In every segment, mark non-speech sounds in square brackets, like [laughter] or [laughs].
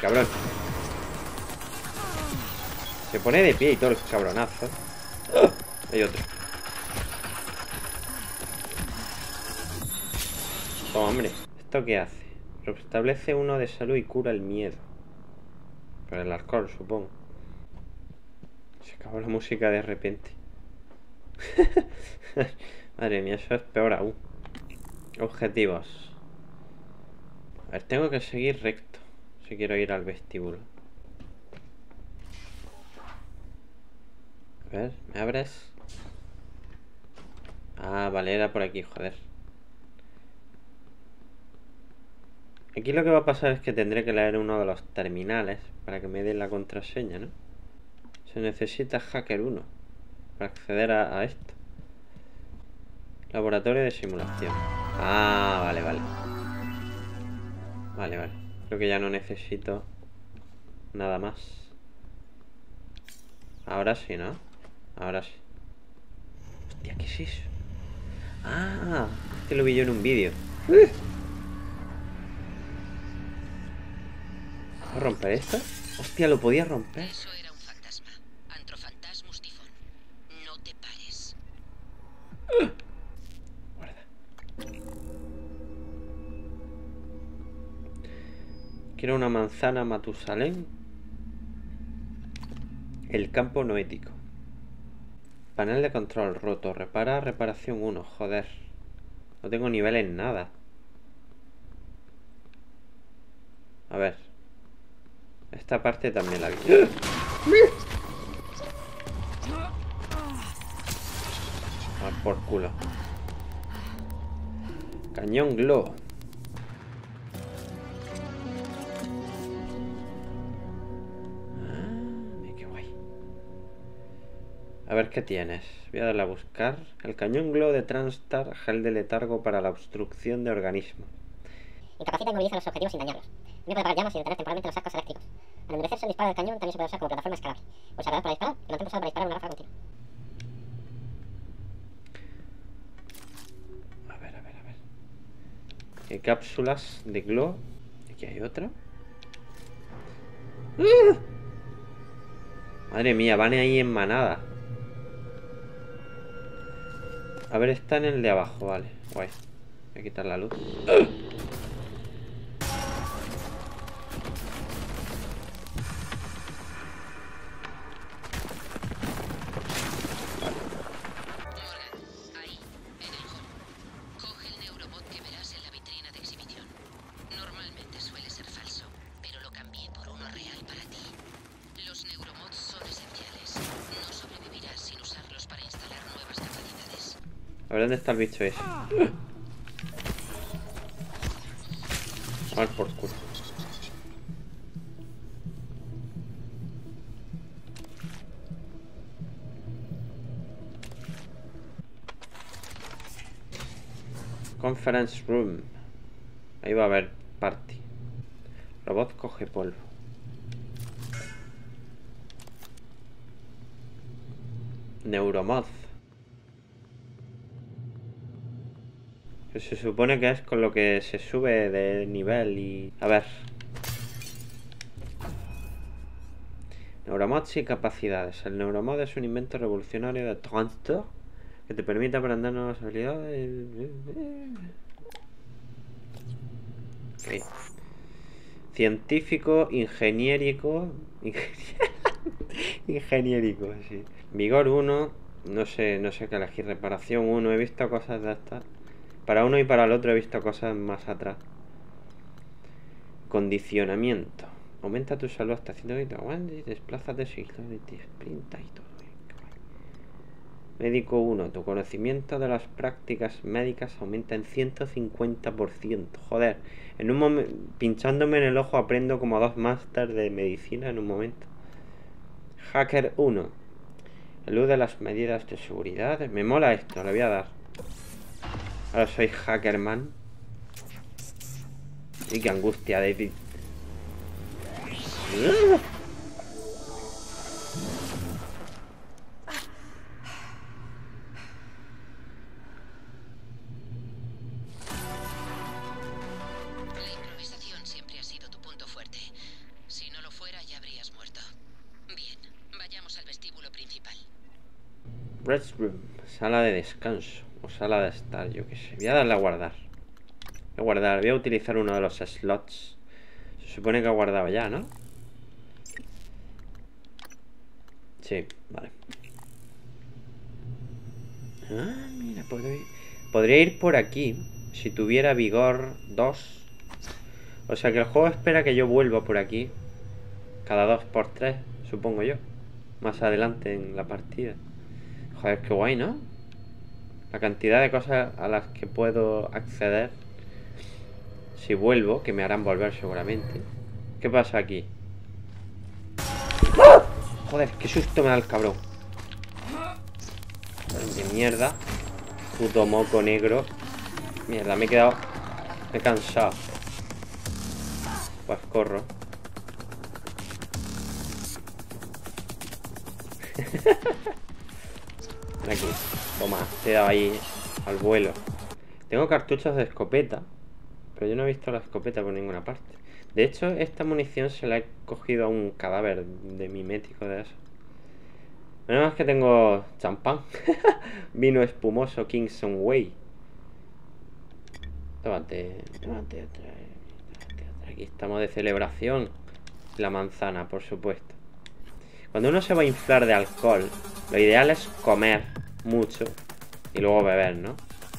cabrón. Se pone de pie y todo el cabronazo. ¡Ah! Hay otro. Oh, hombre. ¿Esto qué hace? Restablece uno de salud y cura el miedo. Por el alcohol, supongo. Se acabó la música de repente. [laughs] Madre mía, eso es peor aún. Objetivos. A ver, tengo que seguir recto. Si quiero ir al vestíbulo. A ver, ¿me abres? Ah, vale, era por aquí, joder. Aquí lo que va a pasar es que tendré que leer uno de los terminales para que me den la contraseña, ¿no? Se necesita Hacker 1 para acceder a, esto. Laboratorio de simulación. Ah, vale, vale. Vale, vale. Creo que ya no necesito nada más. Ahora sí, ¿no? Ahora sí. Hostia, ¿qué es eso? Ah, que lo vi yo en un vídeo. ¿Puedo romper esto? Hostia, lo podía romper. Quiero una manzana Matusalén. El campo noético. Panel de control roto. Repara, reparación 1. Joder. No tengo nivel en nada. A ver. Esta parte también la vi. Ah, por culo. Cañón glow. Ver qué tienes. Voy a darle a buscar. El cañón glow de Transtar, gel de letargo para la obstrucción de organismos. Incapacita y moviliza los objetivos sin dañarlos. No puede apagar llamas y detener temporalmente los sacos eléctricos. Al endurecerse el disparo del cañón también se puede usar como plataforma escalable. Pulsa para disparar y mantén pulsado para disparar una ráfaga continua. A ver, a ver, a ver. ¿Qué cápsulas de glow? Aquí hay otra. ¡Ah! Madre mía, van ahí en manada. A ver, está en el de abajo, vale. Guay. Voy a quitar la luz. A ver dónde está el bicho ese. A ver por culo. Conference room. Ahí va a haber party. Robot coge polvo. Neuromod. se supone que es con lo que se sube de nivel y... A ver. Neuromods y capacidades. El Neuromod es un invento revolucionario de Transtor que te permite aprender nuevas habilidades. Científico, ingeniérico. [laughs] ingeniérico, sí. Vigor 1. No sé, no sé qué elegir. Reparación 1. He visto cosas de estas. Para uno y para el otro he visto cosas más atrás. Condicionamiento. Aumenta tu salud hasta 120 aguantes y desplázate sin y sprinta y todo. Médico 1. Tu conocimiento de las prácticas médicas aumenta en 150%. Joder, en un pinchándome en el ojo aprendo como dos máster de medicina en un momento. Hacker 1. Elude las medidas de seguridad. Me mola esto, le voy a dar. Ahora soy Hackerman. Y qué angustia, David. La improvisación siempre ha sido tu punto fuerte. Si no lo fuera, ya habrías muerto. Bien, vayamos al vestíbulo principal. Restroom, sala de descanso. O sala de estar, yo qué sé. Voy a darle a guardar. Voy a guardar. Voy a utilizar uno de los slots. Se supone que ha guardado ya, ¿no? Sí, vale. Ah, mira, podría ir, podría ir por aquí. Si tuviera vigor 2. O sea que el juego espera que yo vuelva por aquí. Cada 2 por 3 supongo yo. Más adelante en la partida. Joder, qué guay, ¿no? La cantidad de cosas a las que puedo acceder. Si vuelvo, que me harán volver seguramente. ¿Qué pasa aquí? Joder, qué susto me da el cabrón. De mierda. Puto moco negro. Mierda, me he quedado... Me he cansado. Pues corro. [laughs] Aquí. Toma, te he dado ahí al vuelo. Tengo cartuchos de escopeta. Pero yo no he visto la escopeta por ninguna parte. De hecho, esta munición se la he cogido a un cadáver de mimético de eso. Menos que tengo champán. [laughs] Vino espumoso Kingston Way. Tómate, tómate otra, tómate otra. Aquí estamos de celebración. La manzana, por supuesto. Cuando uno se va a inflar de alcohol, lo ideal es comer mucho y luego beber, ¿no?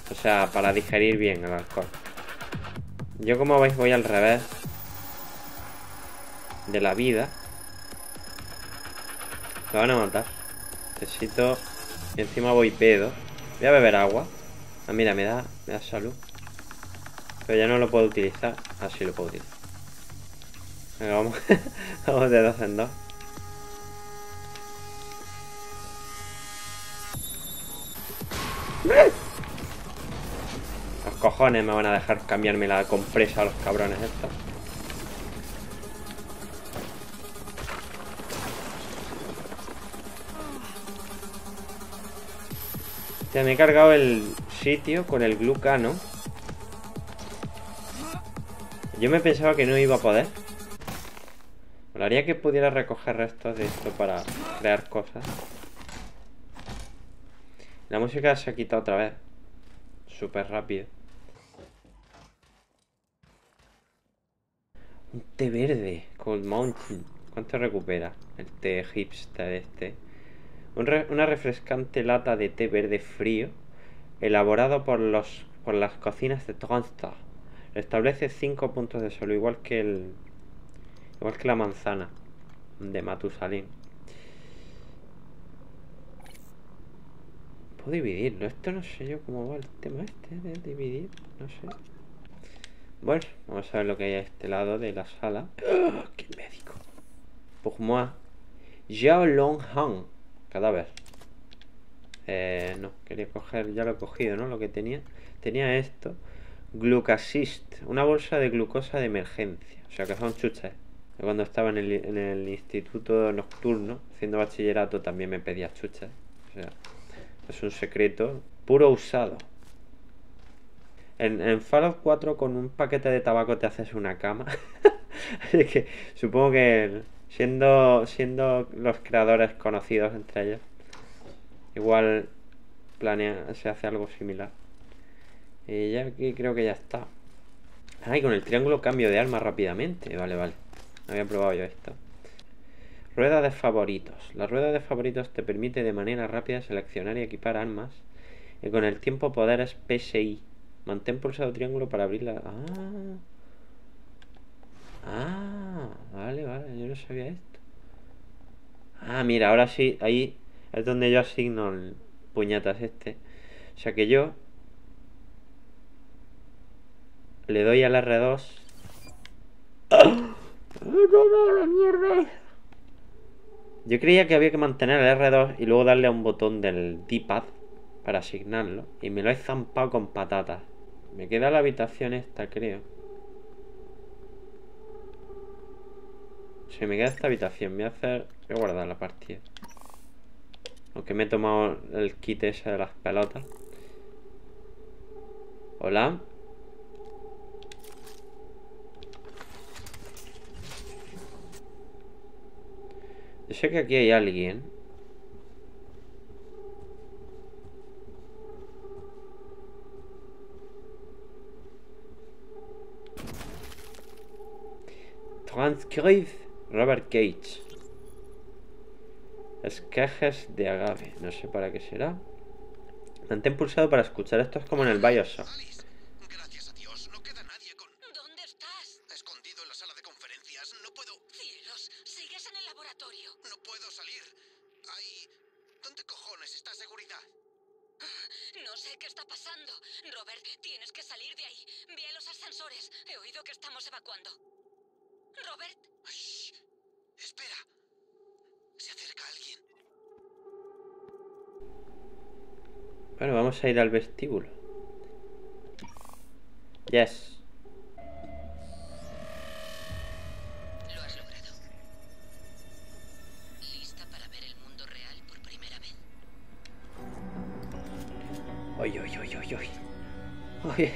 O sea, para digerir bien el alcohol. Yo como veis voy al revés de la vida. Me van a matar. Necesito... Encima voy pedo. Voy a beber agua. Ah, mira, me da, me da salud. Pero ya no lo puedo utilizar. Ah, sí lo puedo utilizar. Venga, vamos. [laughs] vamos de dos en dos. Los cojones me van a dejar cambiarme la compresa a los cabrones estos. Ya me he cargado el sitio con el glucano. Yo me pensaba que no iba a poder. Molaría que pudiera recoger restos de esto para crear cosas. La música se ha quitado otra vez. Súper rápido. Un té verde. Cold Mountain. ¿Cuánto recupera el té hipster este? Una refrescante lata de té verde frío. Elaborado por, los, por las cocinas de Tronsta. Establece 5 puntos de salud. Igual que el... Igual que la manzana. De Matusalén. Puedo dividirlo. Esto no sé yo cómo va el tema este de dividir. No sé. Bueno, vamos a ver lo que hay a este lado de la sala. ¡Ah! ¡Qué médico! Pour moi. Xiao Long Han. Cadáver. Eh, no, quería coger, ya lo he cogido, ¿no? Lo que tenía. Tenía esto. Glucasist. Una bolsa de glucosa de emergencia. O sea que son chuches. Cuando estaba en el, en el instituto nocturno, haciendo bachillerato, también me pedía chuches. O sea, es un secreto puro usado. En, Fallout 4 con un paquete de tabaco te haces una cama. [laughs] Así que supongo que siendo, siendo los creadores conocidos entre ellos, igual planea, se hace algo similar. Y ya aquí creo que ya está. Ah, y con el triángulo cambio de arma rápidamente. Vale, vale. No había probado yo esto. Rueda de favoritos. La rueda de favoritos te permite de manera rápida seleccionar y equipar armas. Y con el tiempo poderes PSI. Mantén pulsado triángulo para abrirla. Ah. Ah, vale, vale. Yo no sabía esto. Ah, mira, ahora sí. Ahí es donde yo asigno el puñetas este. O sea que yo le doy al R2. ¡Ah! ¡No, la mierda! Yo creía que había que mantener el R2 y luego darle a un botón del D-pad para asignarlo. Y me lo he zampado con patatas. Me queda la habitación esta, creo. Se me queda esta habitación. Voy a hacer. Voy a guardar la partida. Aunque me he tomado el kit ese de las pelotas. Hola. Yo sé que aquí hay alguien. Transcribe Robert Cage. Esquejes de agave. No sé para qué será. Mantén pulsado para escuchar. Esto es como en el Bioshock. Sé qué está pasando. Robert, tienes que salir de ahí. Ve a los ascensores. He oído que estamos evacuando. Robert, Shh. Espera. Se acerca alguien. Bueno, vamos a ir al vestíbulo. Yes. よいおい。